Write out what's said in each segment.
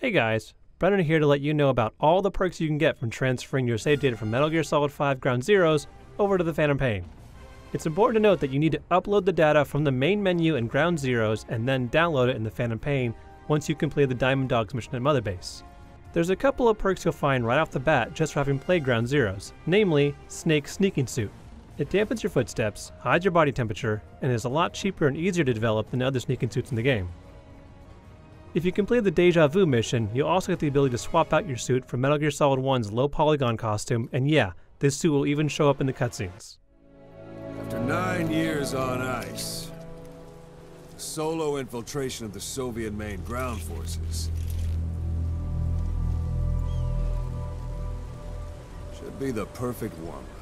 Hey guys, Brennan here to let you know about all the perks you can get from transferring your save data from Metal Gear Solid 5 Ground Zeroes over to the Phantom Pain. It's important to note that you need to upload the data from the main menu in Ground Zeroes and then download it in the Phantom Pain once you complete the Diamond Dogs mission at Mother Base. There's a couple of perks you'll find right off the bat just for having played Ground Zeroes, namely Snake's Sneaking Suit. It dampens your footsteps, hides your body temperature, and is a lot cheaper and easier to develop than other sneaking suits in the game. If you complete the Deja Vu mission, you'll also get the ability to swap out your suit for Metal Gear Solid 1's low polygon costume, and yeah, this suit will even show up in the cutscenes. After nine years on ice, solo infiltration of the Soviet main ground forces. Should be the perfect warm-up.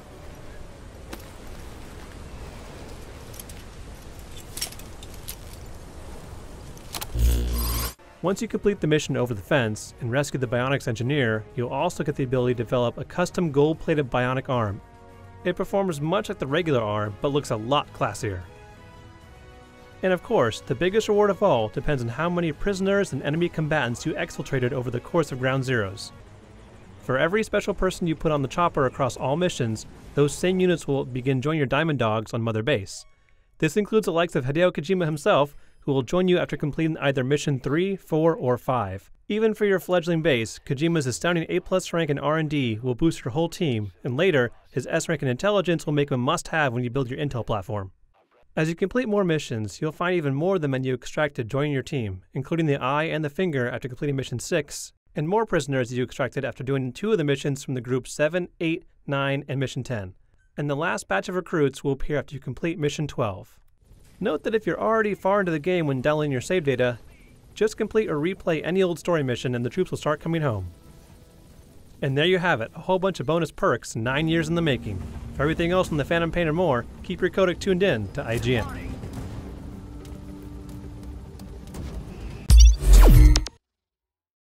Once you complete the mission over the fence and rescue the Bionics engineer, you'll also get the ability to develop a custom gold-plated bionic arm. It performs much like the regular arm, but looks a lot classier. And of course, the biggest reward of all depends on how many prisoners and enemy combatants you exfiltrated over the course of Ground Zeroes. For every special person you put on the chopper across all missions, those same units will begin joining your Diamond Dogs on Mother Base. This includes the likes of Hideo Kojima himself, who will join you after completing either mission 3, 4, or 5. Even for your fledgling base, Kojima's astounding A plus rank in R&D will boost your whole team, and later, his S rank in intelligence will make him a must-have when you build your intel platform. As you complete more missions, you'll find even more of the men you extracted joining your team, including the eye and the finger after completing mission 6, and more prisoners you extracted after doing two of the missions from the group 7, 8, 9, and mission 10. And the last batch of recruits will appear after you complete mission 12. Note that if you're already far into the game when downloading your save data, just complete or replay any old story mission and the troops will start coming home. And there you have it, a whole bunch of bonus perks 9 years in the making. For everything else from the Phantom Pain and more, keep your codec tuned in to IGN.